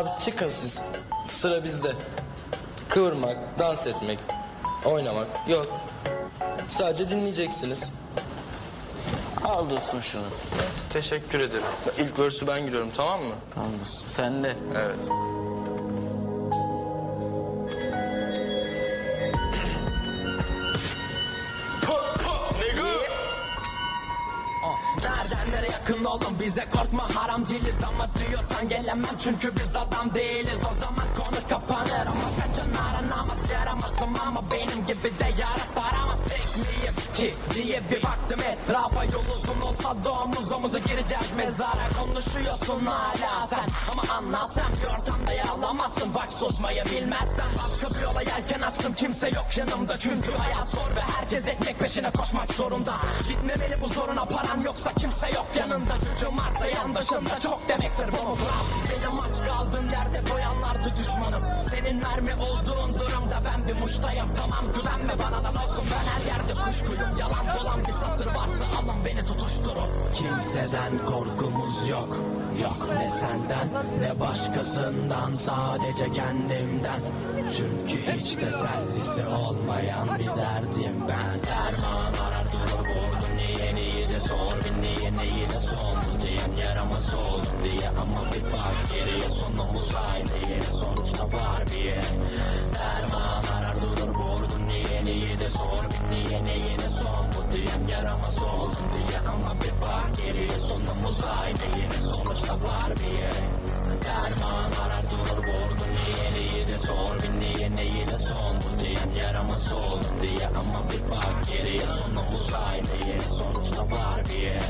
Abi çıkın siz. Sıra bizde. Kıvırmak, dans etmek, oynamak yok. Sadece dinleyeceksiniz. Al dostum şunu. Teşekkür ederim. İlk versi ben giriyorum tamam mı? Al dostum sen de. Evet. Nereye yakın oğlum bize korkma. Haram değiliz ama diyorsan gelemem. Çünkü biz adam değiliz. O zaman ama benim gibi de yara saramaz tek miyim ki diye bir baktım etrafa. Yol uzun olsa da omuz omuza gireceğiz. Mezara konuşuyorsun hala sen. Ama anlatsam ortamda yalamazsın bak susmayı bilmezsen başka bir yola yelken açtım. Kimse yok yanımda çünkü hayat zor ve herkes ekmek peşine koşmak zorunda. Gitmemeli bu zoruna paran yoksa kimse yok yanında. Gücün varsa yandaşında çok demektir. Bu benim aç kaldığım yerde doyanlardı düşmanım senin mermi olduğun durumda? Ben bir muştayım. Tamam güvenme. Bana lan olsun. Ben her yerde kuşkuyum. Yalan dolan bir satır varsa alın beni tutuşturun. Kimseden korkumuz yok. Yok ne senden ne başkasından. Sadece kendimden. Çünkü hiç tesellisi olmayan bir derdim ben. Derman arar durur vurdum. Niye niye de sor bir niye niye de son diyen yaramaz oldum diye. Ama bir bak geriye sonumuz aynı yine sonuçta var diyen yaramaz oldum diye ama bir bak geriye sonumuz aynı yine sonuçta var bir yer derman arar durur vurdum niye niye de sor bir niye niye de son bu diyen yaramaz oldum diye ama bir bak geriye sonumuz aynı yine sonuçta var bir yer